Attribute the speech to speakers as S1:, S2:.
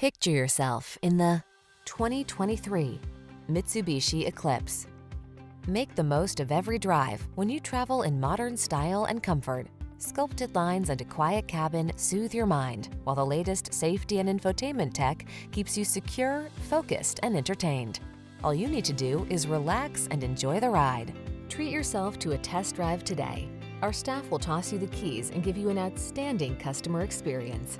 S1: Picture yourself in the 2023 Mitsubishi Eclipse. Make the most of every drive when you travel in modern style and comfort. Sculpted lines and a quiet cabin soothe your mind, while the latest safety and infotainment tech keeps you secure, focused, and entertained. All you need to do is relax and enjoy the ride. Treat yourself to a test drive today. Our staff will toss you the keys and give you an outstanding customer experience.